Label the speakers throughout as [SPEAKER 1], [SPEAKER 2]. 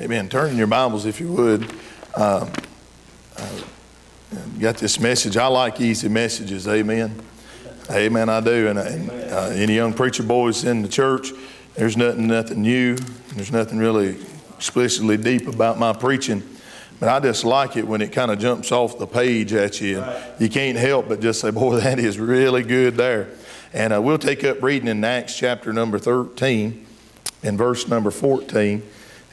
[SPEAKER 1] Amen. Turn in your Bibles if you would. Um, uh, got this message. I like easy messages. Amen. Amen. I do. And, and uh, any young preacher boys in the church, there's nothing, nothing new. There's nothing really explicitly deep about my preaching. But I just like it when it kind of jumps off the page at you. And you can't help but just say, boy, that is really good there. And uh, we'll take up reading in Acts chapter number 13 and verse number 14.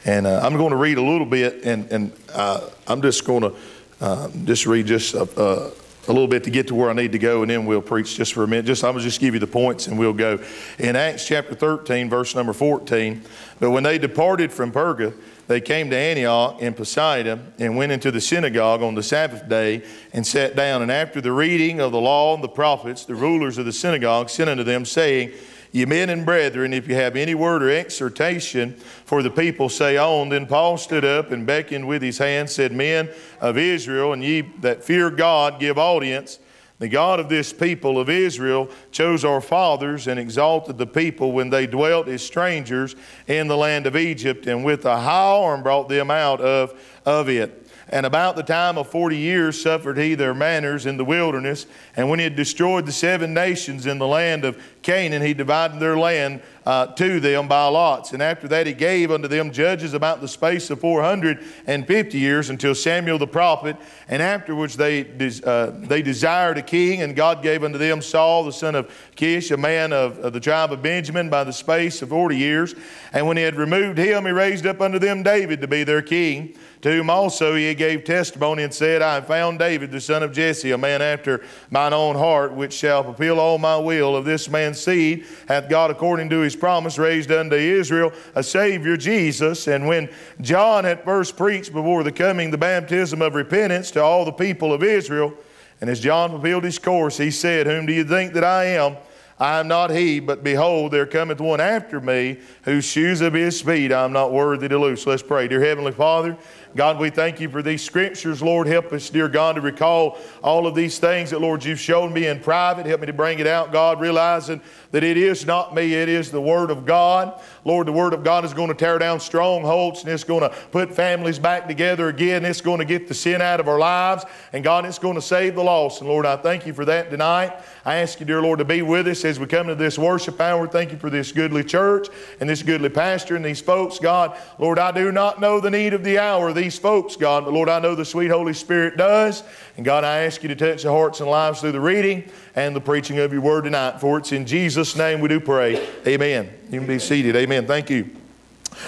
[SPEAKER 1] And uh, I'm going to read a little bit, and, and uh, I'm just going to uh, just read just a, a, little bit to get to where I need to go, and then we'll preach just for a minute. Just I'm going to just give you the points, and we'll go. In Acts chapter 13, verse number 14, but when they departed from Perga, they came to Antioch in Pisidia and went into the synagogue on the Sabbath day and sat down. And after the reading of the law and the prophets, the rulers of the synagogue sent unto them, saying, Ye men and brethren, if you have any word or exhortation for the people, say on. Then Paul stood up and beckoned with his hand, said, Men of Israel, and ye that fear God, give audience. The God of this people of Israel chose our fathers and exalted the people when they dwelt as strangers in the land of Egypt, and with a high arm brought them out of, of it. And about the time of forty years suffered he their manners in the wilderness. And when he had destroyed the seven nations in the land of Canaan, he divided their land uh, to them by lots. And after that, he gave unto them judges about the space of 450 years until Samuel the prophet. And afterwards, they, uh, they desired a king, and God gave unto them Saul the son of Kish, a man of, of the tribe of Benjamin, by the space of 40 years. And when he had removed him, he raised up unto them David to be their king to whom also he gave testimony and said, I have found David the son of Jesse, a man after mine own heart, which shall fulfill all my will. Of this man's seed hath God, according to his promise, raised unto Israel a Savior, Jesus. And when John had first preached before the coming the baptism of repentance to all the people of Israel, and as John fulfilled his course, he said, Whom do you think that I am? I am not he, but behold, there cometh one after me, whose shoes of his feet I am not worthy to loose. Let's pray. Dear Heavenly Father, God, we thank you for these scriptures. Lord, help us, dear God, to recall all of these things that, Lord, you've shown me in private. Help me to bring it out, God, realizing that it is not me, it is the Word of God. Lord, the Word of God is going to tear down strongholds and it's going to put families back together again. It's going to get the sin out of our lives. And God, it's going to save the lost. And Lord, I thank you for that tonight. I ask you, dear Lord, to be with us as we come to this worship hour. Thank you for this goodly church and this goodly pastor and these folks. God, Lord, I do not know the need of the hour these folks, God, but Lord, I know the sweet Holy Spirit does. And God, I ask you to touch the hearts and lives through the reading and the preaching of your word tonight. For it's in Jesus' name we do pray. Amen. You can be seated. Amen. Thank you.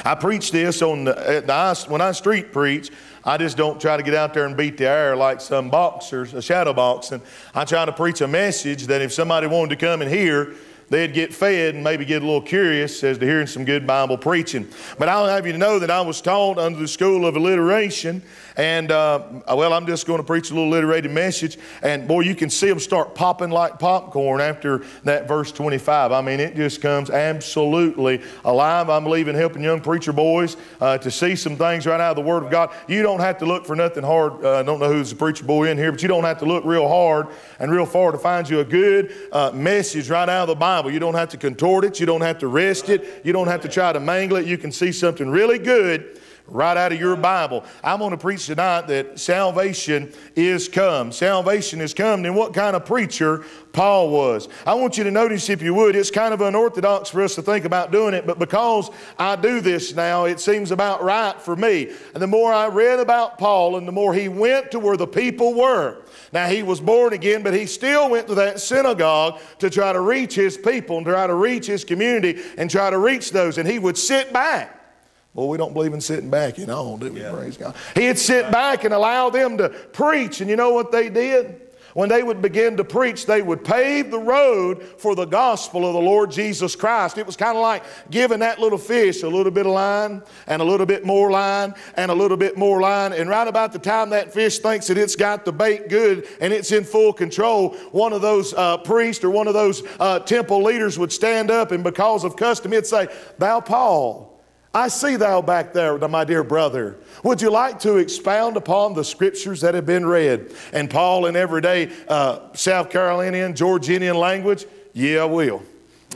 [SPEAKER 1] I preach this on the, the when I street preach. I just don't try to get out there and beat the air like some boxers, a shadow boxing. I try to preach a message that if somebody wanted to come and hear, they'd get fed and maybe get a little curious as to hearing some good Bible preaching. But I'll have you to know that I was taught under the school of alliteration and, uh, well, I'm just going to preach a little alliterated message. And boy, you can see them start popping like popcorn after that verse 25. I mean, it just comes absolutely alive. I'm believing helping young preacher boys uh, to see some things right out of the Word of God. You don't have to look for nothing hard. Uh, I don't know who's a preacher boy in here, but you don't have to look real hard and real far to find you a good uh, message right out of the Bible. You don't have to contort it. You don't have to wrest it. You don't have to try to mangle it. You can see something really good right out of your Bible. I'm going to preach tonight that salvation is come. Salvation is come. And what kind of preacher Paul was. I want you to notice, if you would, it's kind of unorthodox for us to think about doing it, but because I do this now, it seems about right for me. And the more I read about Paul and the more he went to where the people were. Now, he was born again, but he still went to that synagogue to try to reach his people and try to reach his community and try to reach those. And he would sit back well, we don't believe in sitting back, you know, do we? Yeah. Praise God. He'd sit back and allow them to preach, and you know what they did? When they would begin to preach, they would pave the road for the gospel of the Lord Jesus Christ. It was kind of like giving that little fish a little bit of line and a little bit more line and a little bit more line. And right about the time that fish thinks that it's got the bait good and it's in full control, one of those uh, priests or one of those uh, temple leaders would stand up and because of custom, he'd say, Thou, Paul, I see thou back there, my dear brother. Would you like to expound upon the scriptures that have been read? And Paul, in everyday uh, South Carolinian, Georgian language, yeah, I will.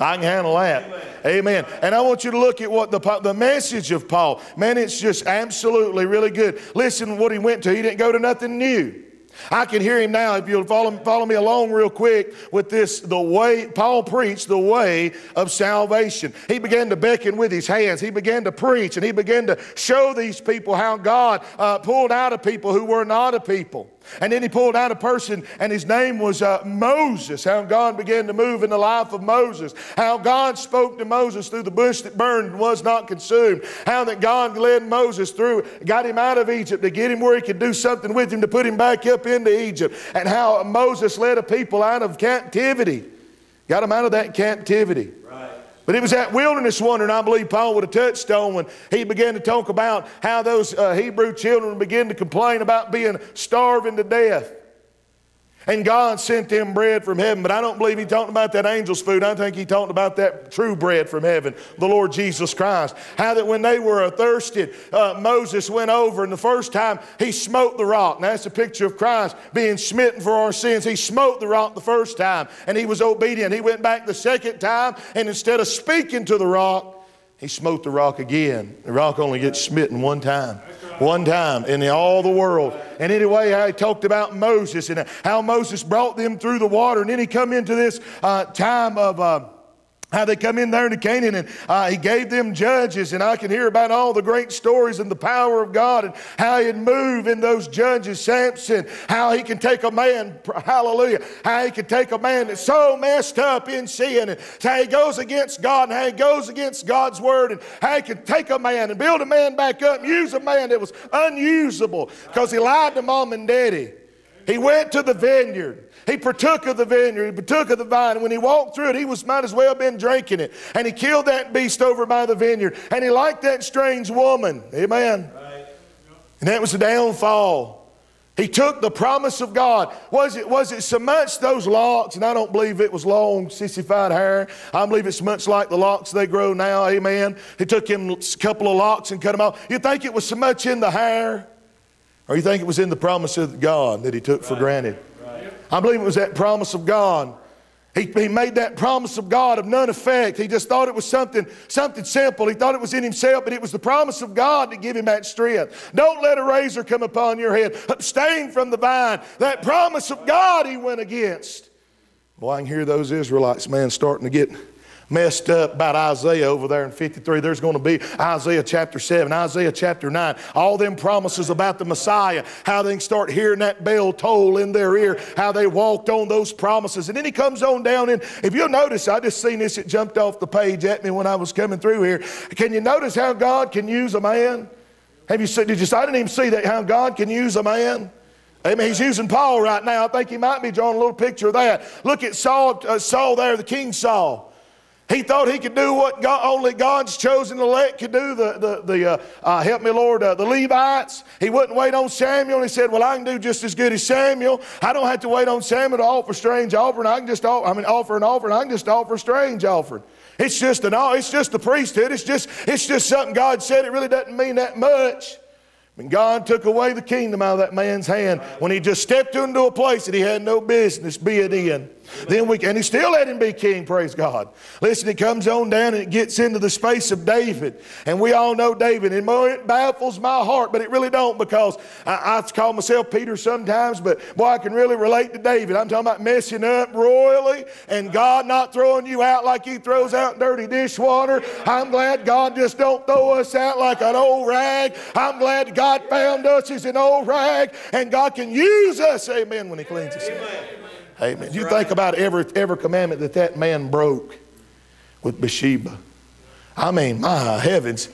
[SPEAKER 1] I can handle that. Amen. Amen. And I want you to look at what the, the message of Paul. Man, it's just absolutely really good. Listen what he went to. He didn't go to nothing new. I can hear him now. If you'll follow, follow me along real quick with this, the way Paul preached the way of salvation. He began to beckon with his hands. He began to preach and he began to show these people how God uh, pulled out of people who were not a people. And then he pulled out a person, and his name was uh, Moses. How God began to move in the life of Moses. How God spoke to Moses through the bush that burned and was not consumed. How that God led Moses through, got him out of Egypt to get him where he could do something with him to put him back up into Egypt. And how Moses led a people out of captivity, got them out of that captivity. But it was that wilderness wandering I believe Paul would have touched on when he began to talk about how those uh, Hebrew children began to complain about being starving to death. And God sent them bread from heaven. But I don't believe he talked about that angel's food. I think he talked about that true bread from heaven, the Lord Jesus Christ. How that when they were thirsty, uh, Moses went over, and the first time he smote the rock. Now that's a picture of Christ being smitten for our sins. He smote the rock the first time, and he was obedient. He went back the second time, and instead of speaking to the rock, he smote the rock again. The rock only gets smitten one time one time in all the world. And anyway, I talked about Moses and how Moses brought them through the water. And then he come into this uh, time of. Uh, how they come in there to Canaan and uh, he gave them judges and I can hear about all the great stories and the power of God and how he'd move in those judges Samson how he can take a man hallelujah how he can take a man that's so messed up in sin and how he goes against God and how he goes against God's word and how he can take a man and build a man back up and use a man that was unusable because he lied to mom and daddy. He went to the vineyard he partook of the vineyard, he partook of the vine. And when he walked through it, he was might as well have been drinking it. And he killed that beast over by the vineyard. And he liked that strange woman. Amen. Right. And that was the downfall. He took the promise of God. Was it, was it so much those locks? And I don't believe it was long, sissified hair. I believe it's much like the locks they grow now. Amen. He took him a couple of locks and cut them off. You think it was so much in the hair? Or you think it was in the promise of God that he took right. for granted? I believe it was that promise of God. He, he made that promise of God of none effect. He just thought it was something, something simple. He thought it was in himself, but it was the promise of God to give him that strength. Don't let a razor come upon your head. Abstain from the vine. That promise of God he went against. Well, I can hear those Israelites, man, starting to get messed up about Isaiah over there in 53. There's going to be Isaiah chapter 7, Isaiah chapter 9, all them promises about the Messiah, how they can start hearing that bell toll in their ear, how they walked on those promises. And then he comes on down and if you'll notice, I just seen this, it jumped off the page at me when I was coming through here. Can you notice how God can use a man? Have you seen, did you, I didn't even see that, how God can use a man. Amen. He's using Paul right now. I think he might be drawing a little picture of that. Look at Saul, uh, Saul there, the king Saul. He thought he could do what God, only God's chosen elect could do, the, the, the uh, uh, help me, Lord, uh, the Levites. He wouldn't wait on Samuel. He said, Well, I can do just as good as Samuel. I don't have to wait on Samuel to offer strange offering. I can just offer, I mean, offer an offering. I can just offer strange offering. It's just an it's just the priesthood. It's just, it's just something God said. It really doesn't mean that much. When God took away the kingdom out of that man's hand, when he just stepped into a place that he had no business being in, then we and he still let him be king, praise God. Listen, it comes on down and it gets into the space of David. And we all know David. And boy, it baffles my heart, but it really don't because I, I call myself Peter sometimes, but boy, I can really relate to David. I'm talking about messing up royally and God not throwing you out like he throws out dirty dishwater. I'm glad God just don't throw us out like an old rag. I'm glad God found us as an old rag and God can use us, amen, when he cleans us. Amen. Amen. you think about every, every commandment that that man broke with Bathsheba. I mean, my heavens.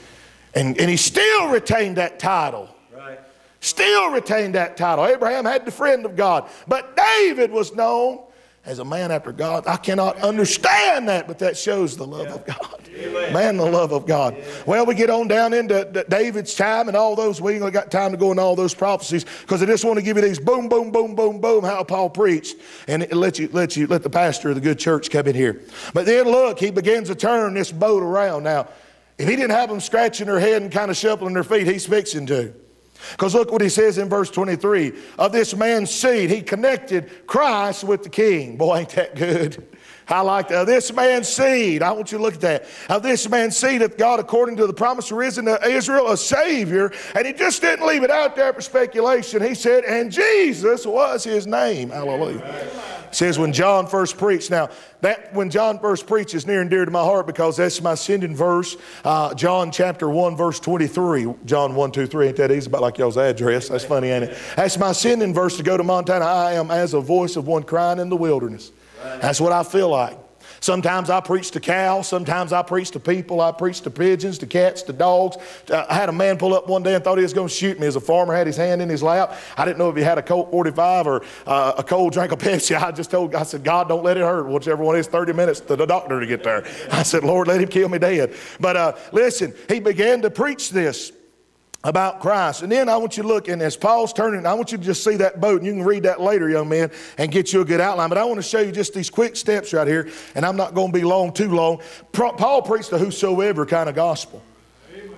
[SPEAKER 1] And, and he still retained that title. Right. Still retained that title. Abraham had the friend of God. But David was known as a man after God. I cannot understand that, but that shows the love yeah. of God. Amen. Man, the love of God. Yeah. Well, we get on down into David's time and all those. We ain't got time to go into all those prophecies because I just want to give you these boom, boom, boom, boom, boom, how Paul preached. And let you, let you, let the pastor of the good church come in here. But then look, he begins to turn this boat around. Now, if he didn't have them scratching their head and kind of shuffling their feet, he's fixing to. Because look what he says in verse 23 of this man's seed, he connected Christ with the king. Boy, ain't that good. I like that. This man's seed, I want you to look at that. Of this man's seed hath God, according to the promise, risen to Israel a Savior. And he just didn't leave it out there for speculation. He said, and Jesus was his name. Hallelujah. Says when John first preached. Now, that when John first preached is near and dear to my heart because that's my sending verse. Uh, John chapter 1, verse 23. John 1, 2, 3. Ain't that easy? About like y'all's address. That's funny, ain't it? That's my sending verse to go to Montana. I am as a voice of one crying in the wilderness. That's what I feel like. Sometimes I preach to cows. Sometimes I preach to people. I preach to pigeons, to cats, to dogs. I had a man pull up one day and thought he was going to shoot me as a farmer had his hand in his lap. I didn't know if he had a Colt 45 or uh, a cold drink of Pepsi. I just told, I said, God, don't let it hurt. Whichever one is 30 minutes to the doctor to get there. I said, Lord, let him kill me dead. But uh, listen, he began to preach this about Christ. And then I want you to look, and as Paul's turning, I want you to just see that boat, and you can read that later, young man, and get you a good outline. But I want to show you just these quick steps right here, and I'm not going to be long, too long. Paul preached the whosoever kind of gospel.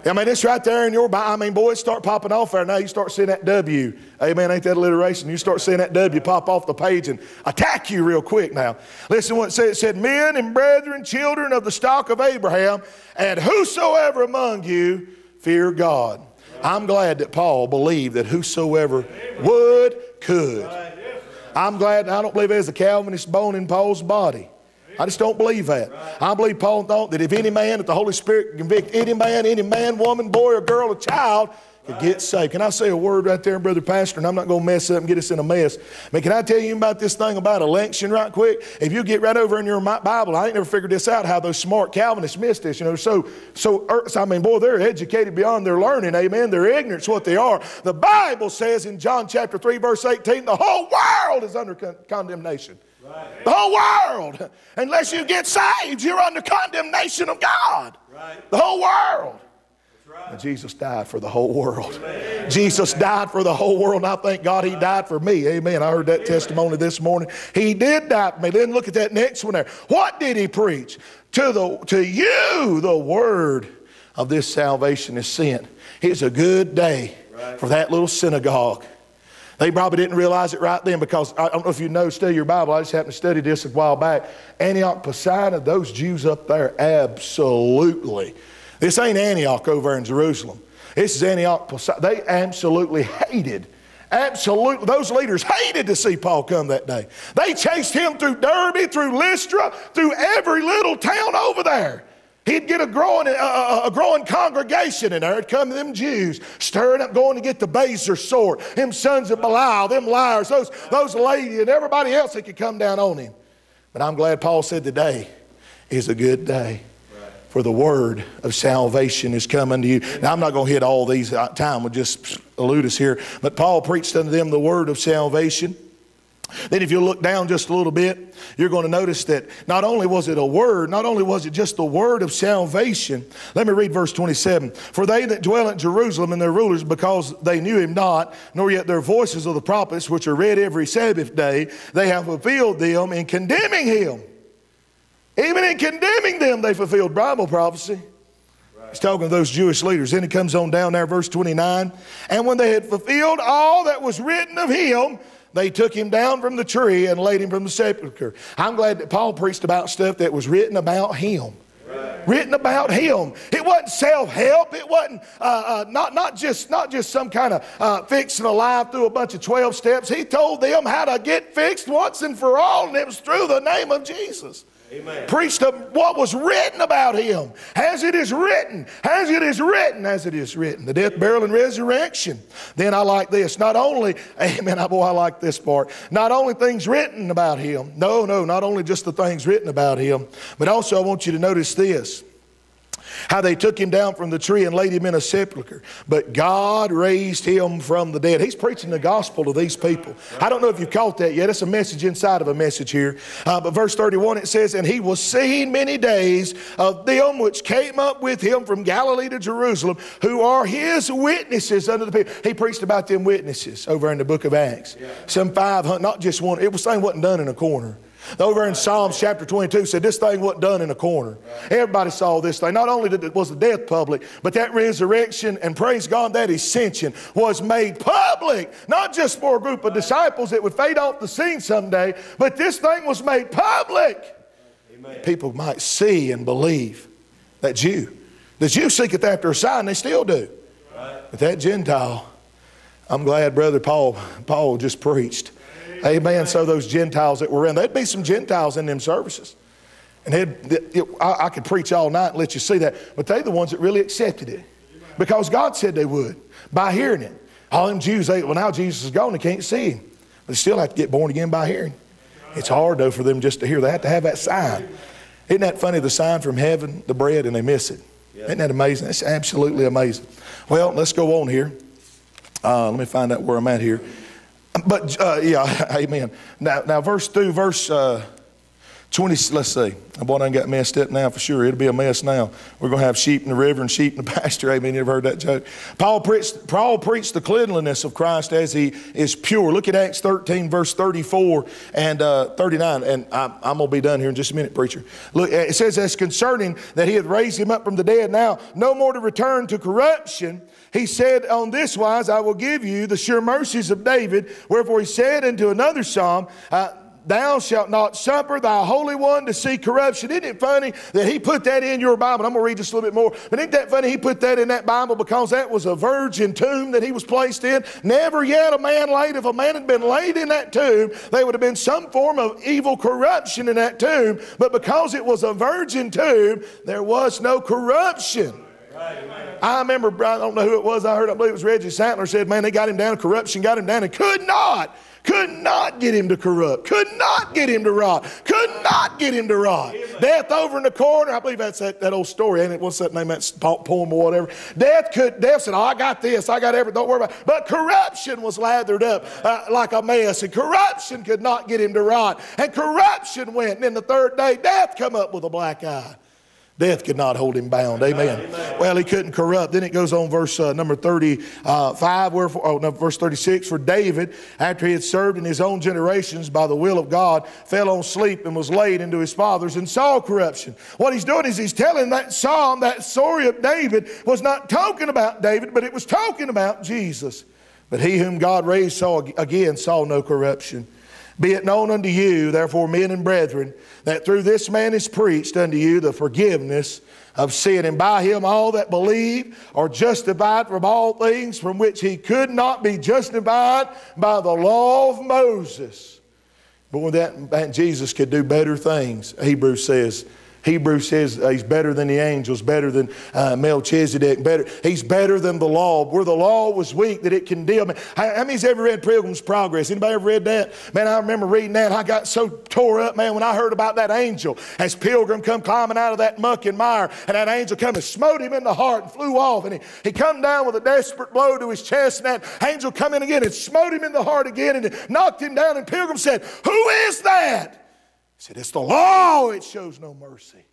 [SPEAKER 1] I mean, it's right there in your Bible. I mean, boys start popping off there now. You start seeing that W. Amen. Ain't that alliteration? You start seeing that W pop off the page and attack you real quick now. Listen what it said. It said, Men and brethren, children of the stock of Abraham, and whosoever among you fear God. I'm glad that Paul believed that whosoever would could. I'm glad, I don't believe there's a Calvinist bone in Paul's body. I just don't believe that. I believe Paul thought that if any man, that the Holy Spirit convict any man, any man, woman, boy, or girl, or child, could get saved. Can I say a word right there, Brother Pastor? And I'm not going to mess up and get us in a mess. I mean, can I tell you about this thing about election right quick? If you get right over in your Bible, I ain't never figured this out how those smart Calvinists missed this. You know, so, so, er, I mean, boy, they're educated beyond their learning. Amen. They're ignorant. what they are. The Bible says in John chapter 3, verse 18, the whole world is under con- condemnation. Right. The whole world. Unless you get saved, you're under condemnation of God. Right. The whole world. Jesus died for the whole world. Amen. Jesus died for the whole world, and I thank God He died for me. Amen. I heard that testimony this morning. He did die for me. Then look at that next one there. What did He preach? To, the, to you, the word of this salvation is sent. It's a good day for that little synagogue. They probably didn't realize it right then because I don't know if you know, study your Bible. I just happened to study this a while back. Antioch, Pisidia, those Jews up there, absolutely this ain't Antioch over in Jerusalem. This is Antioch. They absolutely hated Absolutely. Those leaders hated to see Paul come that day. They chased him through Derbe, through Lystra, through every little town over there. He'd get a growing, a growing congregation in there. It'd come them Jews stirring up, going to get the baser sword, them sons of Belial, them liars, those, those ladies, and everybody else that could come down on him. But I'm glad Paul said today is a good day for the word of salvation is coming to you. Now, I'm not going to hit all these, uh, time would just elude us here, but Paul preached unto them the word of salvation. Then, if you look down just a little bit, you're going to notice that not only was it a word, not only was it just the word of salvation. Let me read verse 27. For they that dwell at Jerusalem and their rulers, because they knew him not, nor yet their voices of the prophets, which are read every Sabbath day, they have fulfilled them in condemning him. Even in condemning them, they fulfilled Bible prophecy. He's talking to those Jewish leaders. Then he comes on down there, verse 29. And when they had fulfilled all that was written of him, they took him down from the tree and laid him from the sepulchre. I'm glad that Paul preached about stuff that was written about him. Right. Written about him. It wasn't self-help. It wasn't uh, uh, not, not, just, not just some kind of uh, fixing a through a bunch of 12 steps. He told them how to get fixed once and for all, and it was through the name of Jesus. Amen. Preached what was written about him. As it is written, as it is written, as it is written. The death, burial, and resurrection. Then I like this. Not only, amen, I, boy, I like this part. Not only things written about him. No, no, not only just the things written about him, but also I want you to notice this how they took him down from the tree and laid him in a sepulchre. But God raised him from the dead. He's preaching the gospel to these people. I don't know if you've caught that yet. It's a message inside of a message here. Uh, but verse 31 it says, And he was seen many days of them which came up with him from Galilee to Jerusalem, who are his witnesses unto the people. He preached about them witnesses over in the book of Acts. Some 500, not just one. It was saying wasn't done in a corner. Over in Psalms chapter 22 said this thing wasn't done in a corner. Everybody saw this thing. Not only did it, was the death public, but that resurrection and praise God that ascension was made public. Not just for a group of disciples that would fade off the scene someday, but this thing was made public. People might see and believe that Jew. The Jew seeketh after a sign, they still do. But that Gentile, I'm glad Brother Paul, Paul just preached. Amen. So those Gentiles that were in, there'd be some Gentiles in them services. And it, I, I could preach all night and let you see that, but they're the ones that really accepted it because God said they would by hearing it. All them Jews, they, well, now Jesus is gone, they can't see him. But they still have to get born again by hearing. It's hard, though, for them just to hear They have to have that sign. Isn't that funny, the sign from heaven, the bread, and they miss it? Isn't that amazing? That's absolutely amazing. Well, let's go on here. Uh, let me find out where I'm at here. But, uh, yeah, amen. Now, now verse 2, verse. Uh, 20, let's see. Boy, I got messed up now for sure. It'll be a mess now. We're going to have sheep in the river and sheep in the pasture. Amen. You ever heard that joke? Paul preached, Paul preached the cleanliness of Christ as he is pure. Look at Acts 13, verse 34 and uh, 39. And I'm, I'm going to be done here in just a minute, preacher. Look, it says, as concerning that he had raised him up from the dead, now no more to return to corruption. He said, On this wise, I will give you the sure mercies of David. Wherefore he said into another psalm, uh, Thou shalt not suffer thy Holy One to see corruption. Isn't it funny that he put that in your Bible? I'm going to read just a little bit more. But isn't that funny? He put that in that Bible because that was a virgin tomb that he was placed in. Never yet a man laid. If a man had been laid in that tomb, there would have been some form of evil corruption in that tomb. But because it was a virgin tomb, there was no corruption. I remember, I don't know who it was, I heard, I believe it was Reggie Santler said, man, they got him down, to corruption got him down, and could not could not get him to corrupt, could not get him to rot, could not get him to rot. Death over in the corner, I believe that's that, that old story, ain't it? What's that name, that poem or whatever? Death could, death said, oh, I got this, I got everything, don't worry about it. But corruption was lathered up uh, like a mess, and corruption could not get him to rot. And corruption went, and then the third day, death come up with a black eye. Death could not hold him bound. Amen. Amen. Well, he couldn't corrupt. Then it goes on, verse uh, number 35, wherefore, oh, no, verse 36. For David, after he had served in his own generations by the will of God, fell on sleep and was laid into his fathers and saw corruption. What he's doing is he's telling that psalm, that story of David, was not talking about David, but it was talking about Jesus. But he whom God raised saw again saw no corruption. Be it known unto you, therefore, men and brethren, that through this man is preached unto you the forgiveness of sin. And by him all that believe are justified from all things from which he could not be justified by the law of Moses. But when that Jesus could do better things, Hebrews says, Hebrews says uh, he's better than the angels, better than uh, Melchizedek, better. He's better than the law. Where the law was weak, that it condemned. How, how many's ever read Pilgrim's Progress? Anybody ever read that? Man, I remember reading that. I got so tore up, man, when I heard about that angel as Pilgrim come climbing out of that muck and mire, and that angel come and smote him in the heart and flew off, and he, he come down with a desperate blow to his chest, and that angel come in again and smote him in the heart again, and knocked him down. And Pilgrim said, "Who is that?" Said, It's the law, it shows no mercy.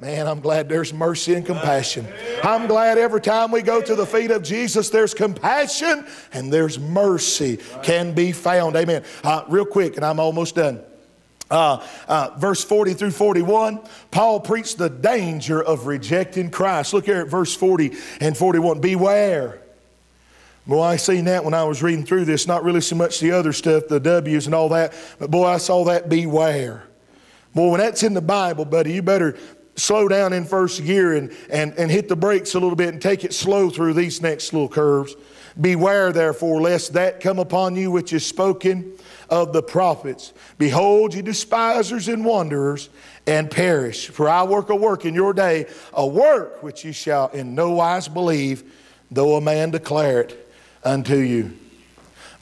[SPEAKER 1] Man, I'm glad there's mercy and compassion. I'm glad every time we go to the feet of Jesus, there's compassion and there's mercy can be found. Amen. Uh, real quick, and I'm almost done. Uh, uh, verse 40 through 41, Paul preached the danger of rejecting Christ. Look here at verse 40 and 41. Beware. Boy, I seen that when I was reading through this, not really so much the other stuff, the W's and all that, but boy, I saw that beware. Boy, when that's in the Bible, buddy, you better slow down in first gear and, and, and hit the brakes a little bit and take it slow through these next little curves. Beware, therefore, lest that come upon you which is spoken of the prophets. Behold, ye despisers and wanderers, and perish. For I work a work in your day, a work which ye shall in no wise believe, though a man declare it unto you.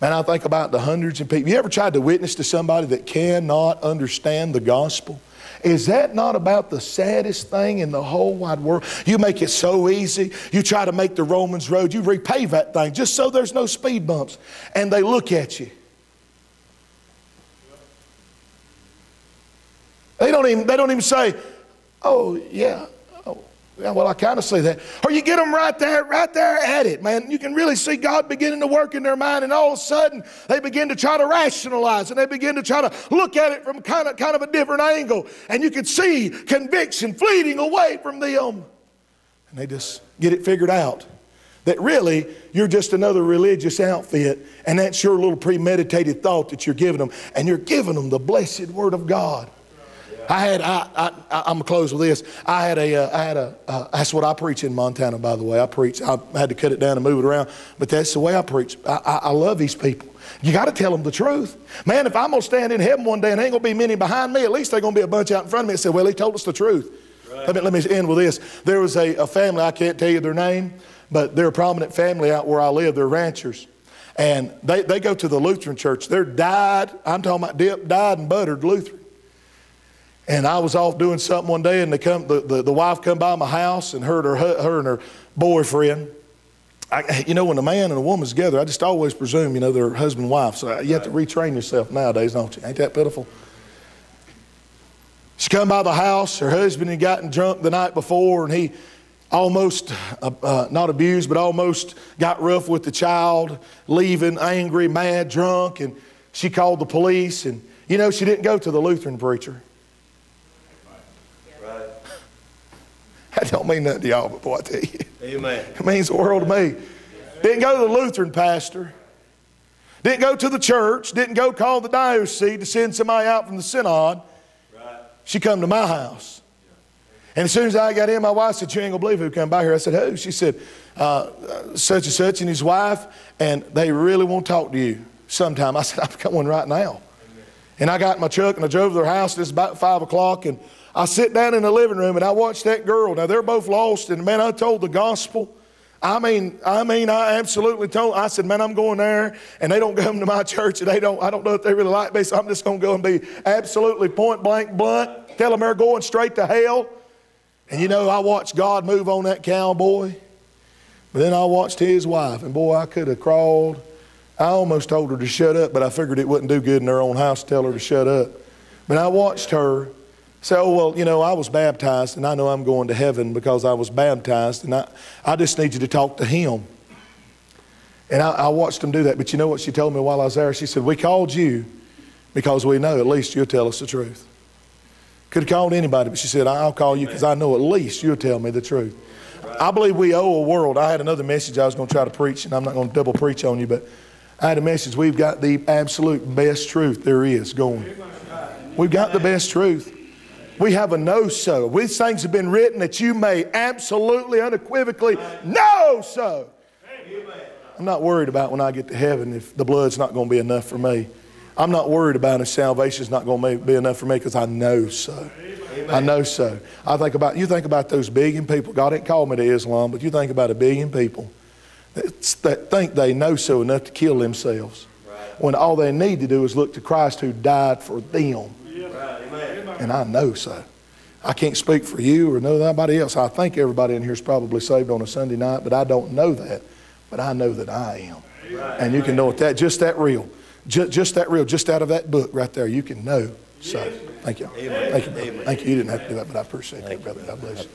[SPEAKER 1] Man, I think about the hundreds of people. You ever tried to witness to somebody that cannot understand the gospel? Is that not about the saddest thing in the whole wide world? You make it so easy. You try to make the Romans road, you repave that thing just so there's no speed bumps. And they look at you. They don't even, they don't even say, oh, yeah, yeah, well, I kind of see that. Or you get them right there, right there at it, man. You can really see God beginning to work in their mind, and all of a sudden they begin to try to rationalize and they begin to try to look at it from kind of, kind of a different angle. And you can see conviction fleeting away from them. And they just get it figured out. That really, you're just another religious outfit, and that's your little premeditated thought that you're giving them. And you're giving them the blessed Word of God. I had, I, I, I- I'm gonna close with this. I had a, uh, I had a, uh, that's what I preach in Montana, by the way. I preach, I had to cut it down and move it around, but that's the way I preach. I, I, I love these people. You got to tell them the truth. Man, if I'm gonna stand in heaven one day and ain't gonna be many behind me, at least they're gonna be a bunch out in front of me and say, well, he told us the truth. Let me, let me end with this. There was a, a family, I can't tell you their name, but they're a prominent family out where I live. They're ranchers. And they, they go to the Lutheran church. They're dyed, I'm talking about dip, dyed and buttered Lutheran. And I was off doing something one day, and they come, the, the, the wife come by my house and heard her, her and her boyfriend. I, you know, when a man and a woman's together, I just always presume, you know, they're husband and wife. So you have to retrain yourself nowadays, don't you? Ain't that pitiful? She come by the house. Her husband had gotten drunk the night before, and he almost, uh, uh, not abused, but almost got rough with the child, leaving angry, mad, drunk. And she called the police. And, you know, she didn't go to the Lutheran preacher. That don't mean nothing to y'all, but boy, I tell you,
[SPEAKER 2] Amen.
[SPEAKER 1] it means the world to me. Didn't go to the Lutheran pastor. Didn't go to the church. Didn't go call the diocese to send somebody out from the synod.
[SPEAKER 2] Right.
[SPEAKER 1] She come to my house. And as soon as I got in, my wife said, You ain't gonna believe who come by here. I said, Who? She said, uh, uh, such and such and his wife, and they really want to talk to you sometime. I said, I'm coming right now. And I got in my truck and I drove to their house. It's about five o'clock, and I sit down in the living room and I watch that girl. Now they're both lost, and man, I told the gospel. I mean, I mean, I absolutely told. I said, man, I'm going there, and they don't come to my church, and they don't. I don't know if they really like me, so I'm just going to go and be absolutely point blank blunt. Tell them they're going straight to hell. And you know, I watched God move on that cowboy, but then I watched his wife, and boy, I could have crawled. I almost told her to shut up, but I figured it wouldn't do good in their own house to tell her to shut up. But I watched her say, Oh, well, you know, I was baptized, and I know I'm going to heaven because I was baptized, and I, I just need you to talk to him. And I, I watched them do that. But you know what she told me while I was there? She said, We called you because we know at least you'll tell us the truth. Could have called anybody, but she said, I'll call you because I know at least you'll tell me the truth. I believe we owe a world. I had another message I was going to try to preach, and I'm not going to double preach on you, but I had a message. We've got the absolute best truth there is going. We've got the best truth. We have a no so. These things have been written that you may absolutely, unequivocally know so. I'm not worried about when I get to heaven if the blood's not going to be enough for me. I'm not worried about if salvation's not going to be enough for me because I know so. I know so. I think about you think about those billion people. God ain't called me to Islam, but you think about a billion people that, that think they know so enough to kill themselves when all they need to do is look to Christ who died for them. And I know so. I can't speak for you or know anybody else. I think everybody in here is probably saved on a Sunday night, but I don't know that. But I know that I am. And you can know it that just that real. Just, just that real, just out of that book right there, you can know. So, thank you. Thank you. brother. Thank you. You didn't have to do that, but I appreciate that, brother. God bless you.